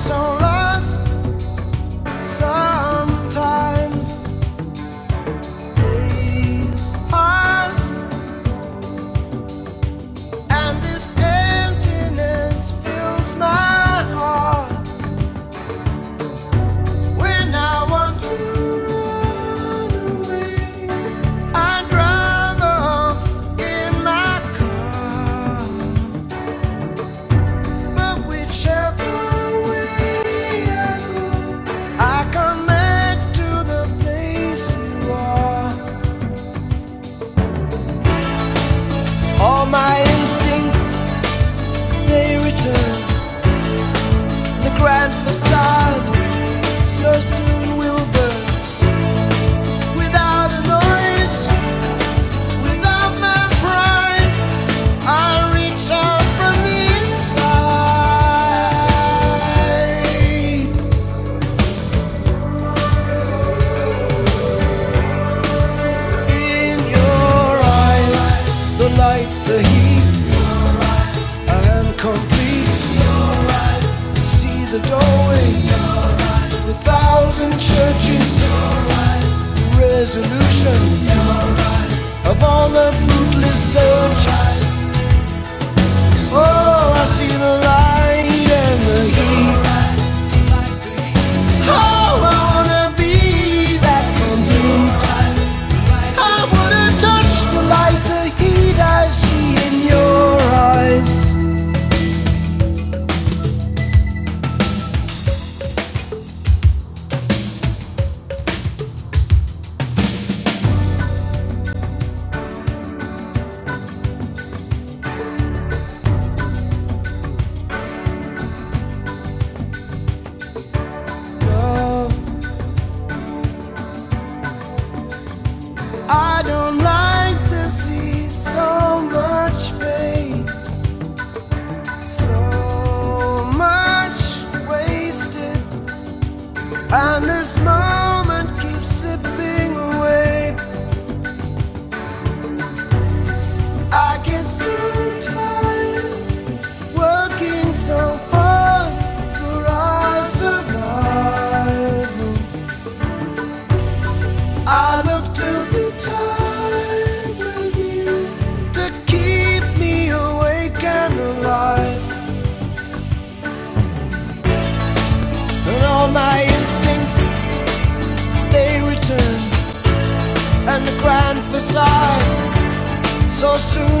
song. light the heat. I am complete. See the doorway. The thousand churches. The resolution of all the fruitless searches. Oh. my instincts, they return, and the grand facade so soon.